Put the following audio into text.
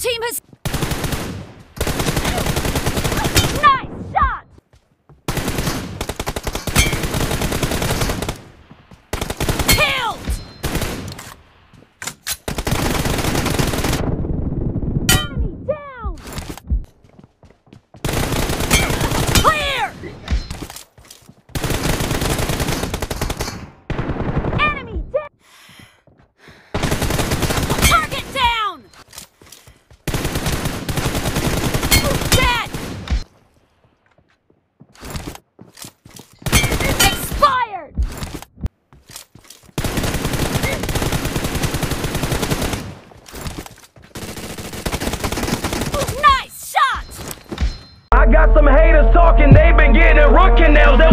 team has. Talking, they been getting root canals. They